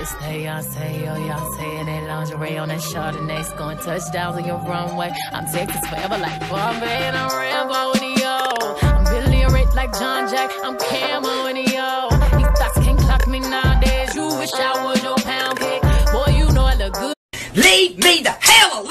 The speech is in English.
It's Beyonce, yo, Beyonce in that lingerie on that Chardonnay. Scoring touchdowns on your runway. I'm Texas forever like Bombay and I'm Rambo and yo. I'm billionaire, Rick like John Jack. I'm Camo and yo. These thoughts can't clock me nowadays. You wish I was your pound cake. Boy, you know I look good. Leave me the hell alone.